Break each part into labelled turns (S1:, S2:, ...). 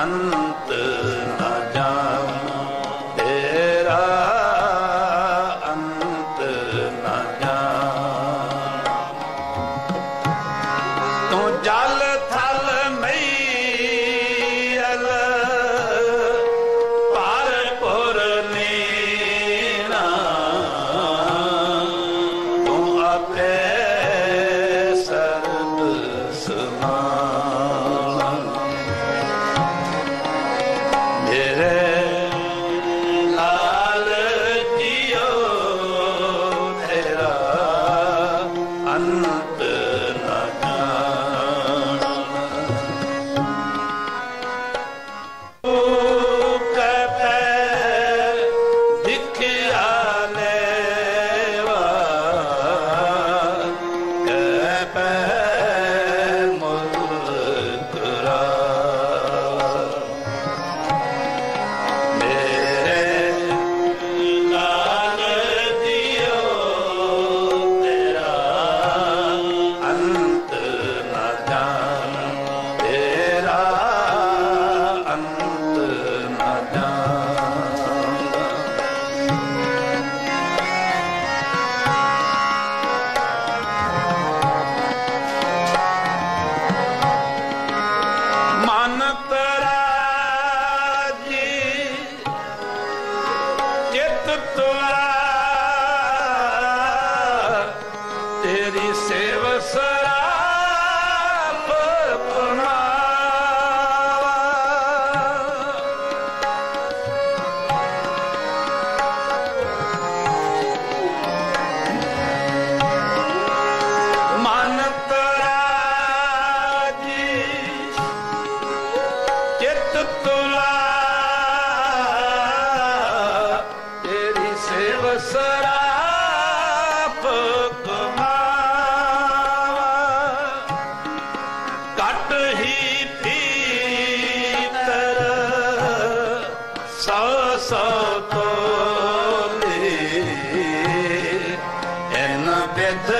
S1: अंत। Doutora! ਸੋ ਸੋ ਤੋਲੇ ਐਨ ਬਿਦ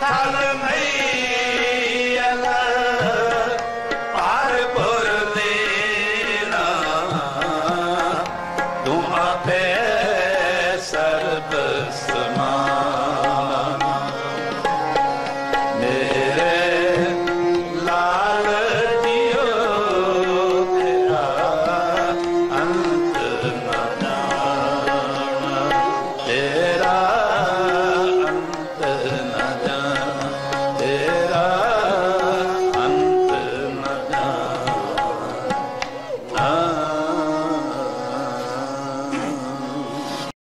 S1: تلميذ